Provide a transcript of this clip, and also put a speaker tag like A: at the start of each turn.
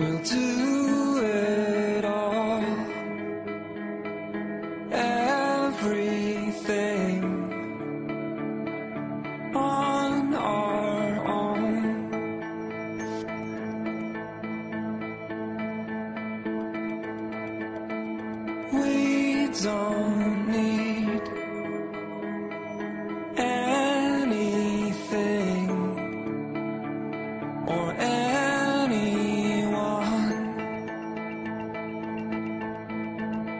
A: We'll do it all. Everything on our own. We don't need anything or anyone.